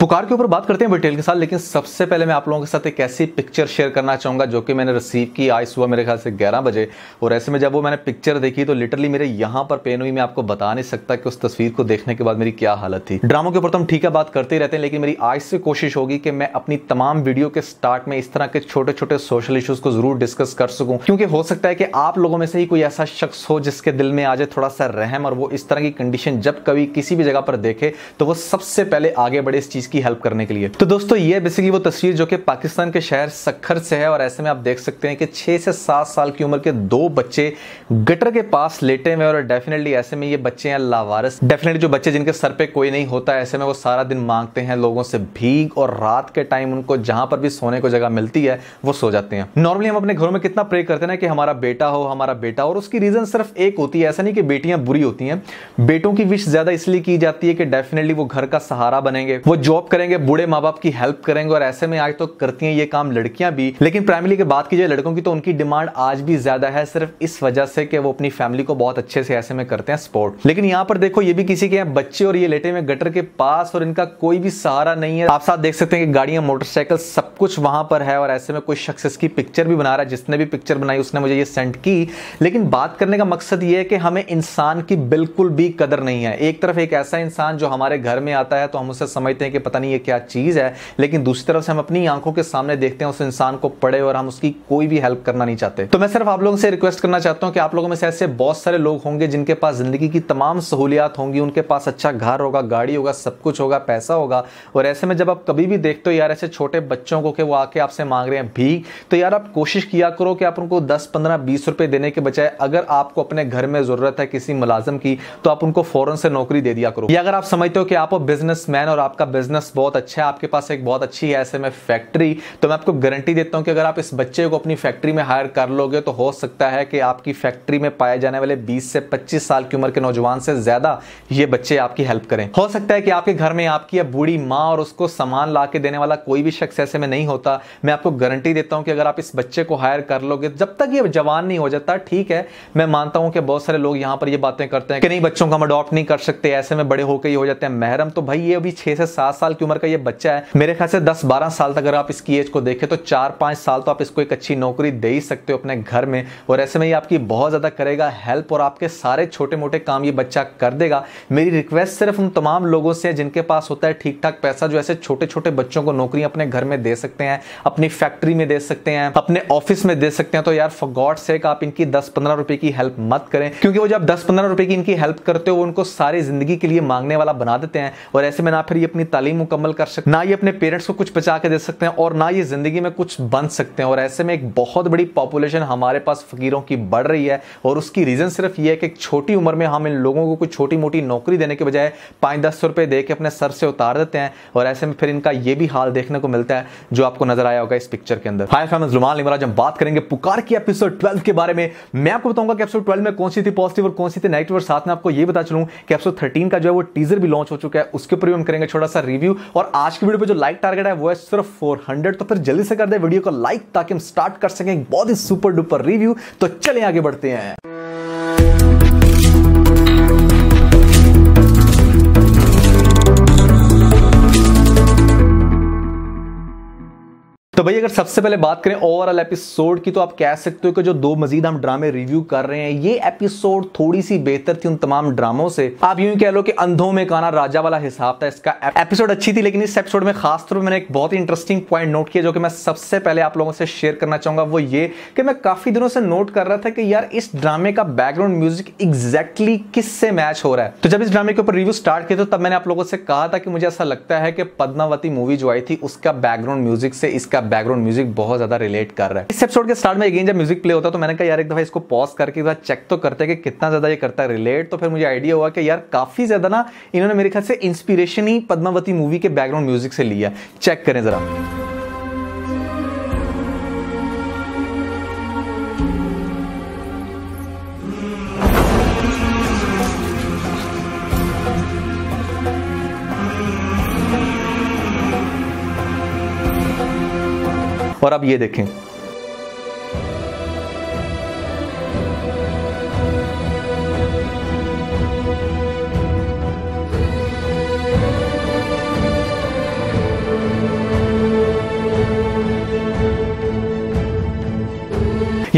पुकार के ऊपर बात करते हैं डिटेल के साथ, लेकिन सबसे पहले मैं आप लोगों के साथ एक ऐसी पिक्चर शेयर करना चाहूँगा जो कि मैंने रिसीव की आज सुबह मेरे ख्याल से 11 बजे। और ऐसे में जब वो मैंने पिक्चर देखी तो लिटरली मेरे यहाँ पर पेन हुई, मैं आपको बता नहीं सकता कि उस तस्वीर को देखने के बाद मेरी क्या हालत थी। ड्रामों के ऊपर तो हम ठीक है बात करते ही रहते हैं, लेकिन मेरी आज से कोशिश होगी कि मैं अपनी तमाम वीडियो के स्टार्ट में इस तरह के छोटे छोटे सोशल इशूज को ज़रूर डिस्कस कर सकूँ। क्योंकि हो सकता है कि आप लोगों में से ही कोई ऐसा शख्स हो जिसके दिल में आ जाए थोड़ा सा रहम और वो इस तरह की कंडीशन जब कभी किसी भी जगह पर देखे तो वो सबसे पहले आगे बढ़े इस चीज़ की हेल्प करने के लिए। तो दोस्तों, ये बेसिकली वो तस्वीर जो कि पाकिस्तान के शहर सखर से है और ऐसे में आप देख सकते हैं कि छह से सात साल की उम्र के दो बच्चे गटर के पास लेटे हुए और डेफिनेटली ऐसे में ये बच्चे हैं लावारस। डेफिनेटली जो बच्चे जिनके सर पे कोई नहीं होता, ऐसे में वो सारा दिन मांगते हैं, लोगों से भीग और रात के टाइम उनको जहाँ पर भी सोने को जगह मिलती है, वो सो जाते हैं। नॉर्मली हम अपने घरों में कितना प्रे करते हैं कि हमारा बेटा हो, हमारा बेटा और उसकी रीजन सिर्फ़ एक होती है, ऐसा नहीं कि बेटियाँ बुरी होती हैं। बेटों की विश ज़्यादा इसलिए की जाती है कि डेफिनेटली वो घर का सहारा बनेंगे, वो जॉब करेंगे, बूढ़े माँ बाप की हेल्प करेंगे और ऐसे में आज तो करती हैं ये काम लड़कियाँ भी। लेकिन प्राइमरी की बात की जाए, लड़कों की तो उनकी डिमांड आज भी ज़्यादा है, सिर्फ़ इस वजह से कि वो अपनी फैमिली को बहुत अच्छे से ऐसे में करते हैं सपोर्ट लेकिन यहाँ पर देखो, ये भी किसी के बच्चे और ये लेटे में गटर के पास और इनका कोई भी सहारा नहीं है। आप साथ देख सकते हैं कि गाड़ियाँ मोटरसाइकिल सब कुछ वहाँ पर है और ऐसे में कोई शख्स इसकी पिक्चर भी बना रहा है, जिसने भी पिक्चर बनाई, उसने मुझे ये सेंड की। लेकिन बात करने का मकसद ये है कि हमें इंसान की बिल्कुल भी कदर नहीं है। एक तरफ़ एक ऐसा इंसान जो हमारे घर में आता है तो हम उसे समझते हैं कि पता नहीं ये क्या चीज़ है, लेकिन दूसरी तरफ़ से हम अपनी आँखों के सामने देखते हैं, उस इंसान को पड़े और हम उसकी कोई भी हेल्प करना नहीं चाहते। तो मैं सिर्फ़ आप लोगों से रिक्वेस्ट करना चाहता हूँ कि आप लोगों में से ऐसे बहुत सारे लोग होंगे जिनके पास ज़िंदगी की तमाम सहूलियात होंगी, उनके पास अच्छा घर होगा, गाड़ी होगा, सब कुछ होगा, पैसा होगा, और ऐसे में जब आप कभी भी देखते हो, यार, ऐसे छोटे बच्चों को कि वो आके आपसे मांग रहे हैं भीख तो यार आप कोशिश किया करो कि आप उनको दस, पंद्रह, बीस रुपए देने के बजाय अगर आपको अपने घर में ज़रूरत है किसी मुलाजम की तो आप उनको फ़ौरन से नौकरी दे दिया करो। या अगर आप समझते हो कि आप बिज़नेस और आपका बिज़नेस बहुत अच्छा है, आपके पास एक बहुत अच्छी ऐसे में फैक्ट्री तो मैं आपको गारंटी देता हूँ कि अगर आप इस बच्चे को अपनी फैक्ट्री में हायर कर लोगे तो हो सकता है कि आपकी फैक्ट्री में पाए जाने वाले 20 से 25 साल की उम्र के नौजवान से ज़्यादा ये बच्चे आपकी हेल्प करें। हो सकता है कि आपके घर में आपकी बूढ़ी माँ और उसको सामान ला देने वाला कोई भी शख्स ऐसे में नहीं होता। मैं आपको गारंटी देता हूँ कि अगर आप इस बच्चे को हायर कर लोगे, जब तक ये जवान नहीं हो जाता, ठीक है, मैं मानता हूँ कि बहुत सारे लोग यहाँ पर ये बातें करते हैं कि नहीं, बच्चों को हम अडॉप्ट नहीं कर सकते, ऐसे में बड़े होकर ही हो जाते हैं। महरम तो भाई ये अभी छह से सात साल की उम्र का ये बच्चा है। मेरे ख्याल से दस बारह साल तक अगर आप इसकी एज को देखें तो चार पाँच साल तो आप इसको एक अच्छी नौकरी दे ही सकते हो अपने घर में। और ऐसे में ये आपकी बहुत ज़्यादा करेगा हेल्प और आपके सारे छोटे मोटे काम ये बच्चा कर देगा। मेरी रिक्वेस्ट सिर्फ़ उन तमाम लोगों से है जिनके पास होता है ठीक ठाक पैसा जो ऐसे छोटे छोटे बच्चों को नौकरी अपने घर में दे सकते हैं, अपनी फैक्ट्री में दे सकते हैं, अपने ऑफ़िस में दे सकते हैं। तो यार फॉर गॉड सेक आप इनकी दस पंद्रह रुपए की हेल्प मत करें। क्योंकि वो जब दस पंद्रह रुपए की इनकी हेल्प करते हो, वो उनको सारी ज़िंदगी के लिए मांगने वाला बना देते हैं। और ऐसे में ना फिर ये अपनी तालीम मुकम्मल कर सकते ना ये अपने पेरेंट्स को कुछ बचा के दे सकते हैं और ना ये ज़िंदगी में कुछ बन सकते हैं। और ऐसे में एक बहुत बड़ी पॉपुलेशन हमारे पास फकीरों की बढ़ रही है और उसकी रीजन सिर्फ़ ये है कि छोटी उम्र में हम इन लोगों को कुछ छोटी मोटी नौकरी देने के बजाय पाँच दस रुपए दे के अपने सर से उतार देते हैं और ऐसे में फिर इनका ये भी हाल देखने को मिलता है जो आपको नज़र आया होगा इस पिक्चर के अंदर। हाय फैमिली जुमान लिमराज हम बात करेंगे पुकार की एपिसोड 12 के बारे में, मैं आपको बताऊँगा कि एपिसोड 12 में कौन सी थी पॉजिटिव और कौन सी थी नेगेटिव और साथ में आपको ये बता चलूँ कि एपिसोड 13 का जो है वो टीजर भी लॉन्च हो चुका है। उसके ऊपर भी हम करेंगे छोटा सा रिव्यू और आज की वीडियो पे जो लाइक टारगेट है, वो है सिर्फ़ 400 तो फिर जल्दी से कर दे वीडियो को लाइक ताकि हम स्टार्ट कर सकें बहुत ही सुपर डुपर रिव्यू तो चले आगे बढ़ते हैं। तो भाई, अगर सबसे पहले बात करें ओवरऑल एपिसोड की तो आप कह सकते हो कि जो दो मजीद हम ड्रामे रिव्यू कर रहे हैं, ये एपिसोड थोड़ी सी बेहतर थी उन तमाम ड्रामों से। आप यूँ कह लो कि अंधों में काना राजा वाला हिसाब था इसका। एपिसोड अच्छी थी, लेकिन इस एपिसोड में खास तौर पर मैंने एक बहुत ही इंटरेस्टिंग पॉइंट नोट किया, जो कि मैं सबसे पहले आप लोगों से शेयर करना चाहूँगा, वो ये कि मैं काफ़ी दिनों से नोट कर रहा था कि यार, इस ड्रामे का बैकग्राउंड म्यूज़िक एग्जैक्टली किससे मैच हो रहा है। तो जब इस ड्रामे के ऊपर रिव्यू स्टार्ट किया तो तब मैंने आप लोगों से कहा था कि मुझे ऐसा लगता है कि पद्मावती मूवी जो आई थी, उसका बैकग्राउंड म्यूज़िक से, इसका बैकग्राउंड म्यूज़िक बहुत ज़्यादा रिलेट कर रहा है। इस एपिसोड के स्टार्ट में अगेन जब म्यूज़िक प्ले होता है तो मैंने कहा, यार, एक दफ़ा इसको पॉज करके चेक तो करते हैं कि कितना ज़्यादा ये करता है रिलेट तो फिर मुझे आइडिया हुआ कि, यार, काफ़ी ज़्यादा ना इन्होंने मेरे ख्याल से इंस्पिरेशन ही पद्मावती मूवी के बैकग्राउंड म्यूज़िक से लिया चेक करें जरा। और अब ये देखें।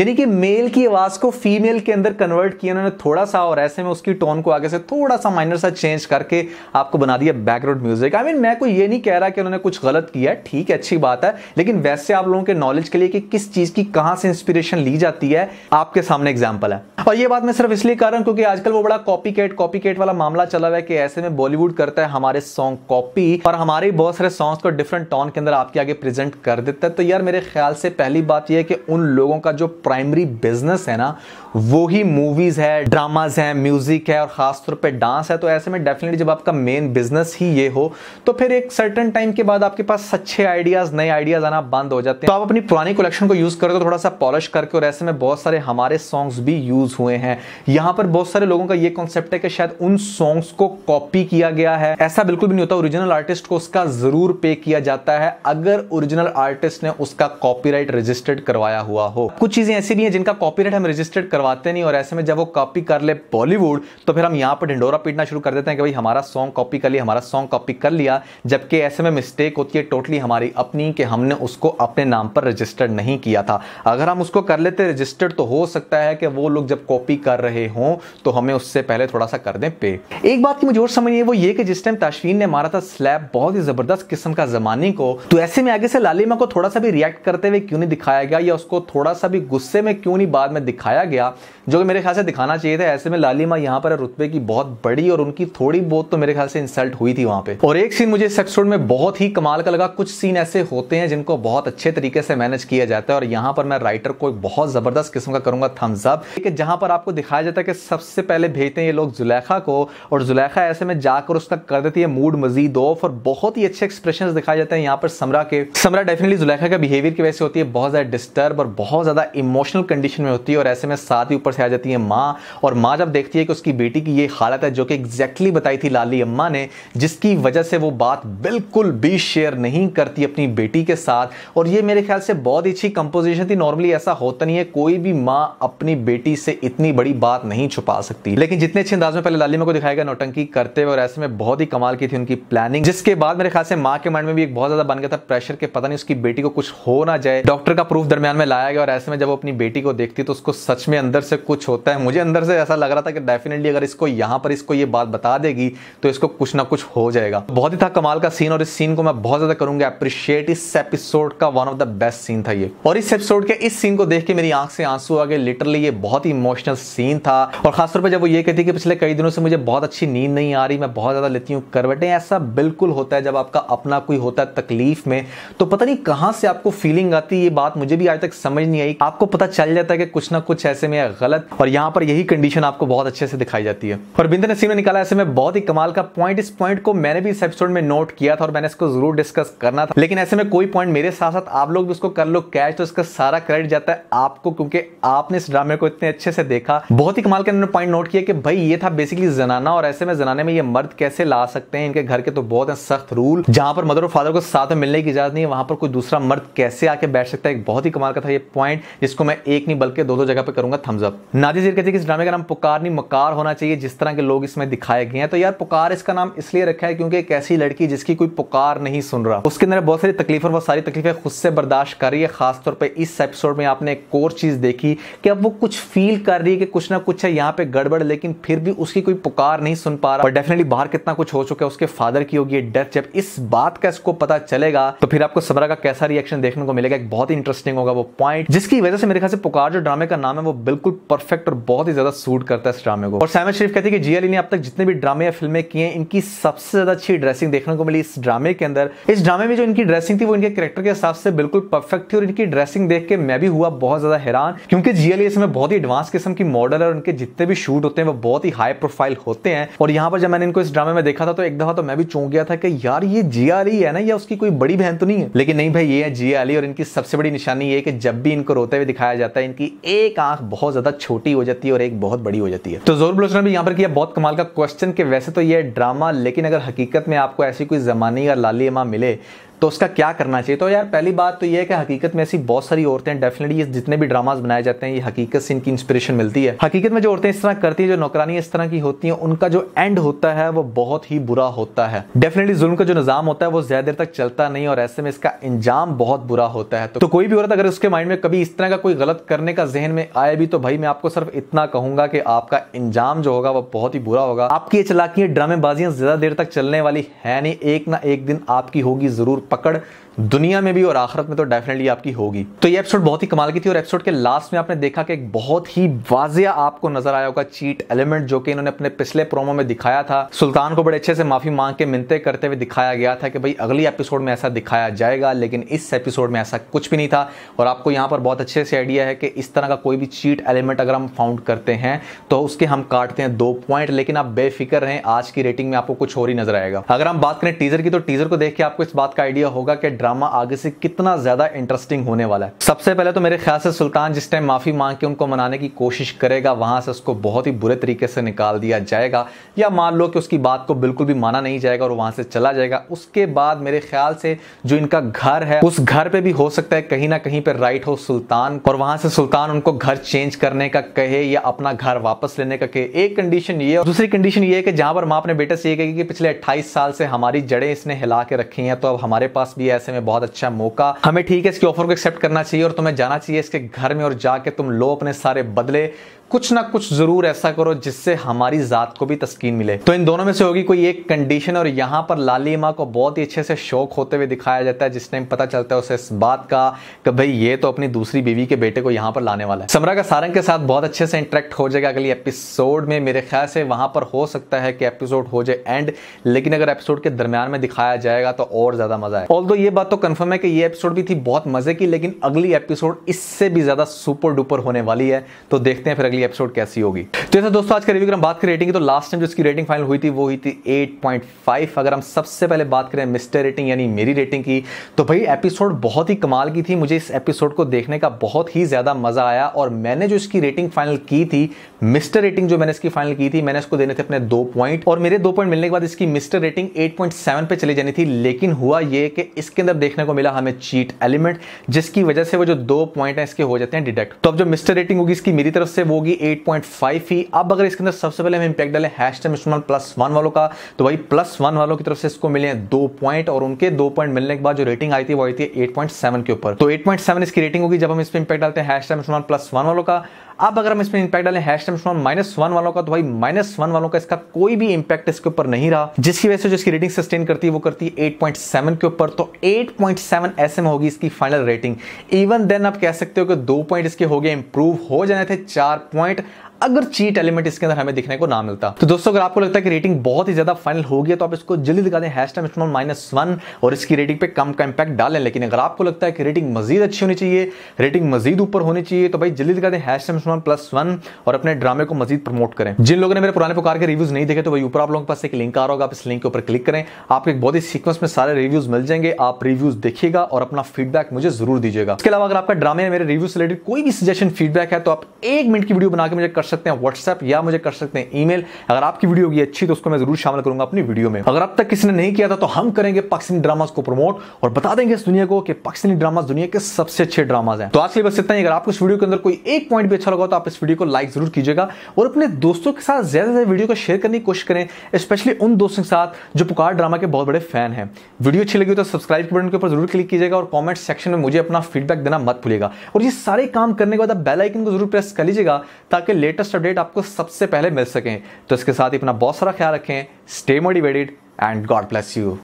यानी कि मेल की आवाज़ को फीमेल के अंदर कन्वर्ट किया, उन्होंने थोड़ा सा और ऐसे में उसकी टोन को आगे से थोड़ा सा माइनर सा चेंज करके आपको बना दिया बैकग्राउंड म्यूज़िक आई मीन मैं कोई ये नहीं कह रहा कि उन्होंने कुछ गलत किया ठीक है, अच्छी बात है, लेकिन वैसे आप लोगों के नॉलेज के लिए कि किस चीज़ की कहाँ से इंस्पिरेशन ली जाती है, आपके सामने एग्ज़ाम्पल है. और ये बात मैं सिर्फ़ इसलिए कर रहा हूँ क्योंकि आजकल वो बड़ा कॉपी केट कॉपी केट वाला मामला चला हुआ है कि ऐसे में बॉलीवुड करता है हमारे सॉन्ग कॉपी और हमारे बहुत सारे सॉन्ग्स को डिफरेंट टोन के अंदर आपके आगे प्रेजेंट कर देता है. तो यार मेरे ख्याल से पहली बात यह है कि उन लोगों का जो प्राइमरी बिज़नेस है ना वो ही मूवीज़ है ड्रामाज है म्यूज़िक है और खासतौर पर डांस है तो ऐसे में डेफिनेटली जब आपका मेन बिज़नेस ही ये हो तो फिर एक सर्टन टाइम के बाद आपके पास अच्छे आइडियाज़ नए आइडियाज़ आना बंद हो जाते हैं। तो आप अपनी पुरानी कलेक्शन को यूज़ करो तो थोड़ा सा पॉलिश करके और ऐसे में बहुत सारे हमारे सॉन्ग्स भी यूज़ हुए हैं। यहाँ पर बहुत सारे लोगों का ये कॉन्सेप्ट है कि शायद उन सॉन्ग्स को कॉपी किया गया है। ऐसा बिल्कुल भी नहीं होता ओरिजिनल आर्टिस्ट को उसका ज़रूर पे किया जाता है, अगर ओरिजिनल आर्टिस्ट ने उसका कॉपीराइट रजिस्टर्ड करवाया हुआ हो। कुछ चीज़ें ऐसी भी हैं जिनका कॉपीराइट हम रजिस्टर्ड करवाते नहीं, और ऐसे में जब वो कॉपी कर ले बॉलीवुड तो फिर हम यहाँ पर ढिंडोरा पीटना शुरू कर देते हैं कि भाई हमारा सॉन्ग कॉपी कर लिया, हमारा सॉन्ग कॉपी कर लिया, जबकि ऐसे में मिस्टेक होती है टोटली हमारी अपनी कि हमने उसको अपने नाम पर रजिस्टर्ड नहीं किया था। अगर हम उसको कर लेते रजिस्टर्ड तो हो सकता है कि वो लोग जब कॉपी कर रहे हों तो हमें उससे पहले थोड़ा सा कर दें पे एक बात की मुझे और समझ है, वो ये कि जिस टाइम ताशवीन ने मारा था स्लैब बहुत ही ज़बरदस्त किस्म का जमाने को तो ऐसे में आगे से लालिमा को थोड़ा सा भी रिएक्ट करते हुए क्यों नहीं दिखाया गया, या उसको थोड़ा सा भी गुस्से में क्यों नहीं बाद में दिखाया गया जो कि मेरे ख्याल से दिखाना चाहिए था, ऐसे में लालिमा यहाँ पर रुतबे की बहुत बड़ी और उनकी थोड़ी बहुत तो मेरे ख्याल से इंसल्ट हुई थी वहाँ पे। और एक सीन मुझे इस एपिसोड में बहुत ही कमाल का लगा। कुछ सीन ऐसे होते हैं जिनको बहुत अच्छे तरीके से मैनेज किया जाता है और यहाँ पर मैं राइटर को बहुत ज़बरदस्त किस्म का करूँगा थम्स अप कि जहाँ पर आपको दिखाया जाता है कि सबसे पहले भेजते हैं ये लोग जुलेखा को और जुलेखा ऐसे में जाकर उसका कर देती है मूड मजीद ऑफ़ और बहुत ही अच्छे एक्सप्रेशन दिखाए जाते हैं यहाँ पर समरा के। समरा डेफिनेटली जुलेखा का बिहेवियर की वजह से होती है, बहुत ज़्यादा डिस्टर्ब और बहुत ज़्यादा इमोशनल कंडीशन में होती है और ऐसे में साथ ही ऊपर से आ जाती है माँ। और माँ जब देखती है कि उसकी बेटी की ये हालत है जो कि एग्जैक्टली बताई थी लाली अम्मा ने, जिसकी वजह से वो बात बिल्कुल भी शेयर नहीं करती अपनी बेटी के साथ। और ये मेरे ख्याल से बहुत अच्छी कंपोजिशन थी। नॉर्मली ऐसा होता नहीं है, कोई भी माँ अपनी बेटी से इतनी बड़ी बात नहीं छुपा सकती। लेकिन जितने अच्छे अंदाज में पहले लालिमा को दिखाया गया, नौटंकी करते हुए, और ऐसे में बहुत ही कमाल की थी उनकी प्लानिंग जिसके बाद मेरे ख्याल से माँ के माइंड में भी एक बहुत ज़्यादा बन गया था प्रेशर के पता नहीं उसकी बेटी को कुछ हो ना जाए। डॉक्टर का प्रूफ दरमियान में लाया गया, और ऐसे में जब वो अपनी बेटी को देखती तो उसको सच में अंदर से कुछ होता है। मुझे अंदर से ऐसा लग रहा था कि डेफिनेटली अगर इसको यहाँ पर इसको ये बात बता देगी तो इसको कुछ ना कुछ हो जाएगा। बहुत ही था कमाल का सीन और इस सीन को मैं बहुत ज़्यादा करूँगा। अप्रिशिएट इस एपिसोड का one of the best scene था ये। और इस एपिसोड के इस सीन को देख के मेरी आँख से आँसू आ गए। लिटरली ये बहुत ही इमोशनल सीन था। और खासतौर पर जब वो ये कहती कि पिछले कई दिनों से मुझे बहुत अच्छी नींद नहीं आ रही, मैं बहुत ज़्यादा लेती हूँ करवटें, ऐसा बिल्कुल होता है जब आपका अपना कोई होता है तकलीफ़ में। तो पता नहीं कहाँ से आपको फीलिंग आती है, ये बात मुझे भी आज तक समझ नहीं आई। आपको पता चल जाता है कि कुछ ना कुछ ऐसे में गलत। और यहाँ पर यही कंडीशन आपको बहुत अच्छे से दिखाई जाती है। और बिंदु नसीम ने निकाला ऐसे में बहुत ही कमाल का पॉइंट इस पॉइंट को मैंने भी इस एपिसोड में नोट किया था और मैंने इसको ज़रूर डिस्कस करना था। लेकिन ऐसे में कोई पॉइंट मेरे साथ साथ आप लोग भी उसको कर लो कैच तो इसका सारा क्रेडिट जाता है आपको, क्योंकि आपने इस ड्रामे को इतने अच्छे से देखा। बहुत ही कमाल का उन्होंने पॉइंट नोट किया कि भाई, ये था बेसिकली जनाना, और ऐसे में जनाने में ये मर्द कैसे ला सकते हैं? इनके घर के तो बहुत सख्त रूल जहाँ पर मदर और फादर को साथ में मिलने की इजाज़त नहीं है, वहाँ पर कोई दूसरा मर्द कैसे आके बैठ सकता है? एक बहुत ही कमाल का था ये पॉइंट जिसको मैं एक नहीं, बल्कि दो दो जगह पर करूँगा। थम्स अप नादी कहते हैं कि इस ड्रामे का नाम पुकार नहीं, मकार होना चाहिए, जिस तरह के लोग इसमें दिखाए गए हैं। तो यार, पुकार इसका नाम इसलिए रखा है क्योंकि एक ऐसी लड़की जिसकी कोई पुकार नहीं सुन रहा। उसके अंदर बहुत सारी तकलीफ़ और वो सारी तकलीफें खुद से बर्दाश्त कर रही है। खासतौर पर इस एपिसोड में आपने एक और चीज़ देखी कि अब वो कुछ फील कर रही है कि कुछ ना कुछ है, यहाँ पे गड़बड़, लेकिन फिर भी उसकी कोई पुकार नहीं सुन पा रहा। और डेफिनेटली बाहर कितना कुछ हो चुका है, उसके फादर की होगी डेथ जब इस बात का इसको पता चलेगा तो फिर आपको सबरा का कैसा रिएक्शन देखने को मिलेगा। एक बहुत ही इंटरेस्टिंग होगा वो पॉइंट जिसकी वजह से मेरे ख्याल से पुकार जो ड्रामे का नाम है, वो बिल्कुल परफेक्ट और बहुत ही ज़्यादा सूट करता है इस ड्रामे को। और सैमद शरीफ कहते हैं कि जिया ने अब तक जितने भी ड्रामे या फ़िल्में किए हैं, इनकी सबसे ज़्यादा अच्छी ड्रेसिंग देखने को मिली इस ड्रामे के अंदर। इस ड्रामे में जो इनकी ड्रेसिंग थी, वो इनके करेक्टर के हिसाब से बिल्कुल परफेक्ट थी और इनकी ड्रेसिंग देख के मैं भी हुआ बहुत ज़्यादा हैरान, क्योंकि जिया इसमें बहुत ही एडवांस किस्म की मॉडल है और उनके जितने भी शूट होते हैं, वो बहुत ही हाई प्रोफ़ाइल होते हैं। और यहाँ पर जब मैंने इनको इस ड्रामे में देखा था तो एक दफ़ा तो मैं भी चौंक गया था कि यार ये जिया अली है ना, या उसकी कोई बड़ी बहन तो नहीं है? लेकिन नहीं भाई, ये है जिया अली और इनकी सबसे बड़ी निशानी ये कि जब भी इनको रोते हुए दिखाया जाता है, इनकी एक आँख बहुत ज़्यादा छोटी हो जाती है और एक बहुत बड़ी हो जाती है। तो ज़ोर बलोच ने भी यहाँ पर किया बहुत कमाल का क्वेश्चन कि वैसे तो ये ड्रामा लेकिन अगर हकीकत में आपको ऐसी कोई जमानी या लाली मिले तो उसका क्या करना चाहिए? तो यार पहली बात तो यह है कि हकीकत में ऐसी बहुत सारी औरतें डेफिनेटली जितने भी ड्रामाज बनाए जाते हैं ये हकीकत से इनकी इंस्पिरेशन मिलती है। हकीकत में जो औरतें इस तरह करती है जो नौकरानी इस तरह की होती है उनका जो एंड होता है वो बहुत ही बुरा होता है। डेफिनेटली जुल्म का जो निज़ाम होता है वो ज़्यादा देर तक चलता नहीं और ऐसे में इसका इंजाम बहुत बुरा होता है। तो, कोई भी औरत अगर उसके माइंड में कभी इस तरह का कोई गलत करने का जहन में आए भी तो भाई मैं आपको सिर्फ़ इतना कहूँगा कि आपका इंजाम जो होगा वो बहुत ही बुरा होगा। आपकी ये चलाकियाँ ड्रामेबाजियाँ ज़्यादा देर तक चलने वाली है नहीं एक ना एक दिन आपकी होगी ज़रूर। पकड़ दुनिया में भी और आखिरत में तो डेफिनेटली आपकी होगी। तो ये एपिसोड बहुत ही कमाल की थी और एपिसोड के लास्ट में आपने देखा कि एक बहुत ही वाजिया आपको नज़र आया होगा चीट एलिमेंट जो कि इन्होंने अपने पिछले प्रोमो में दिखाया था। सुल्तान को बड़े अच्छे से माफ़ी मांग के मिनते करते हुए दिखाया गया था कि भाई अगली एपिसोड में ऐसा दिखाया जाएगा, लेकिन इस एपिसोड में ऐसा कुछ भी नहीं था। और आपको यहाँ पर बहुत अच्छे से आइडिया है कि इस तरह का कोई भी चीट एलिमेंट अगर हम फाउंड करते हैं तो उसके हम काटते हैं दो पॉइंट लेकिन आप बेफिक्र रहें, आज की रेटिंग में आपको कुछ और ही नज़र आएगा। अगर हम बात करें टीजर की तो टीजर को देख के आपको इस बात का आइडिया होगा कि ड्रामा आगे से कितना ज़्यादा इंटरेस्टिंग होने वाला है। सबसे पहले तो मेरे ख्याल से सुल्तान जिस टाइम माफ़ी मांग के उनको मनाने की कोशिश करेगा, वहाँ से उसको बहुत ही बुरे तरीके से निकाल दिया जाएगा। या मान लो कि उसकी बात को बिल्कुल भी माना नहीं जाएगा और वहाँ से चला जाएगा। उसके बाद मेरे ख्याल से जो इनका घर है, उस घर पे भी हो सकता है कहीं ना कहीं पर राइट हो सुल्तान और वहाँ से सुल्तान उनको घर चेंज करने का कहे या अपना घर वापस लेने का कहे। एक कंडीशन ये दूसरी कंडीशन ये है कि जहाँ पर माँ अपने बेटे से ये कहेगी कि पिछले अट्ठाईस साल से हमारी जड़ें इसने हिला के रखी हैं तो अब हमारे पास भी ऐसे में बहुत अच्छा मौका। हमें ठीक है इसके ऑफ़र को एक्सेप्ट करना चाहिए और तुम्हें जाना चाहिए इसके घर में और जाके तुम लो अपने सारे बदले। कुछ ना कुछ ज़रूर ऐसा करो जिससे हमारी जात को भी तस्कीन मिले। तो इन दोनों में से होगी कोई एक कंडीशन और यहाँ पर लाली माँ को बहुत ही अच्छे से शौक होते हुए दिखाया जाता है, जिस टाइम पता चलता है उसे इस बात का कि भाई ये तो अपनी दूसरी बीवी के बेटे को यहाँ पर लाने वाला है। समरा का सारंग के साथ बहुत अच्छे से इंटरेक्ट हो जाएगा अगली एपिसोड में। मेरे ख्याल से वहाँ पर हो सकता है कि एपिसोड हो जाए एंड लेकिन अगर एपिसोड के दरमियान में दिखाया जाएगा तो और ज़्यादा मज़ा है ऑल ये बात तो कन्फर्म है कि ये एपिसोड भी थी बहुत मज़े की, लेकिन अगली एपिसोड इससे भी ज़्यादा सुपर डुपर होने वाली है। तो देखते हैं फिर अगली एपिसोड कैसी होगी? तो ऐसा दोस्तों, आज के रिव्यू हम बात करें रेटिंग की तो लास्ट टाइम जो इसकी रेटिंग फाइनल हुई थी, वो हुई थी 8.5 अगर हम सबसे पहले बात करें मिस्टर रेटिंग यानी मेरी रेटिंग की तो भाई एपिसोड बहुत ही कमाल की थी। मुझे इस एपिसोड को देखने का बहुत ही ज़्यादा मज़ा आया, और मैंने जो इसकी रेटिंग फाइनल की थी मिस्टर रेटिंग जो मैंने इसकी फाइनल की थी, मैंने इसको देने थे अपने दो पॉइंट और मेरे दो पॉइंट मिलने के बाद इसकी मिस्टर रेटिंग 8.7 पे चली जानी थी, लेकिन हुआ ये कि इसके अंदर देखने को मिला हमें चीट एलिमेंट जिसकी वजह से वो जो दो पॉइंट है, इसके हो जाते हैं डिडक्ट तो अब जो मिस्टर रेटिंग होगी, इसकी मेरी तरफ़ से, वो होगी 8.5 ही। अब अगर इसके अंदर सबसे पहले हम इंपैक्ट डालें हैश टैग मुसलमान प्लस वन वालों का तो भाई प्लस वन वालों की तरफ़ से इसको मिले दो पॉइंट और उनके दो पॉइंट मिलने के बाद जो रेटिंग आई थी वो आई थी एट के ऊपर। तो एट इसकी रेटिंग होगी जब हम इस पर इंपैक्ट डालते हैं हैश टैग मुसलमान प्लस वन वालों का। अब अगर हम इसमें इंपैक्ट डालें हैश टाइम माइनस वन वालों का तो भाई माइनस वन वालों का इसका कोई भी इंपैक्ट इसके ऊपर नहीं रहा। जिसकी वजह से जो इसकी रेटिंग सस्टेन करती है, वो करती है 8.7 के ऊपर। तो 8.7 ऐसे में होगी इसकी फाइनल रेटिंग इवन देन आप कह सकते हो कि दो पॉइंट इसके हो गए इंप्रूव हो जाने थे, चार पॉइंट अगर चीट एलिमेंट इसके अंदर हमें दिखने को ना मिलता। तो दोस्तों, अगर आपको लगता है कि रेटिंग बहुत ही ज़्यादा फाइनल हो गया तो आप इसको जल्दी दिखा दें हैश टैग माइनस वन और इसकी रेटिंग पे कम का इंपैक्ट डालें। लेकिन अगर आपको लगता है कि रेटिंग मजीद अच्छी होनी चाहिए रेटिंग मजीद ऊपर होनी चाहिए तो भाई जल्दी दिखा दें हैश टैग प्लस वन और अपने ड्रामे को मजीद प्रमोट करें। जिन लोगों ने मेरे पुराने प्रकार के रिव्यूज़ नहीं देखे तो भाई ऊपर आप लोगों के पास एक लिंक आ रहा होगा, आप इस लिंक के ऊपर क्लिक करें। आपको एक बहुत ही सीक्वेंस में सारे रिव्यूज़ मिल जाएँगे, आप रिव्यूज़ देखिएगा और अपना फीडबैक मुझे ज़रूर दीजिएगा। इसके अलावा अगर आपका ड्रामे मेरे रिव्यू से रिलेटेड कोई भी सजेशन फीडबैक है तो आप एक मिनट की वीडियो बना के मुझे कर सकते हैं व्हाट्सएप या मुझे कर सकते हैं ईमेल अगर आपकी वीडियो होगी अच्छी तो उसको मैं ज़रूर शामिल करूँगा अपनी वीडियो में। अगर अब तक किसी ने नहीं किया था तो हम करेंगे पाकिस्तानी ड्रामाज को प्रमोट और बता देंगे इस दुनिया को कि पाकिस्तानी ड्रामाज दुनिया के सबसे अच्छे ड्रामाज हैं। तो आज के बस इतना ही। अगर आपको इस वीडियो के अंदर कोई एक पॉइंट भी अच्छा लगा तो आप इस वीडियो को लाइक ज़रूर कीजिएगा और अपने दोस्तों के साथ ज़्यादा ज़्यादा वीडियो को शेयर करने की कोशिश करें स्पेशली उन दोस्तों के साथ जो पुकार ड्रामा के बहुत बड़े फ़ैन हैं। वीडियो अच्छी लगी तो सब्सक्राइब के बटन के ऊपर ज़रूर क्लिक कीजिएगा और कमेंट सेक्शन में मुझे अपना फीडबैक देना मत भूलिएगा। और ये सारे काम करने के बाद आप बेल आइकन को ज़रूर प्रेस कर लीजिएगा ताकि लेटेस्ट अपडेट आपको सबसे पहले मिल सके। तो इसके साथ ही अपना बहुत सारा ख्याल रखें। Stay motivated and God bless you